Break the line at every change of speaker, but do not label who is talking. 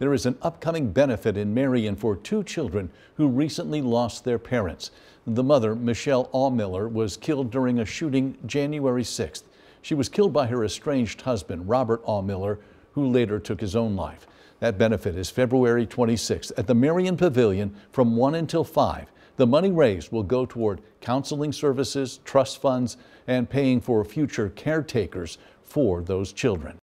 There is an upcoming benefit in Marion for two children who recently lost their parents. The mother, Michelle Allmiller, was killed during a shooting January 6th. She was killed by her estranged husband, Robert Allmiller, who later took his own life. That benefit is February 26th at the Marion Pavilion from 1 until 5. The money raised will go toward counseling services, trust funds, and paying for future caretakers for those children.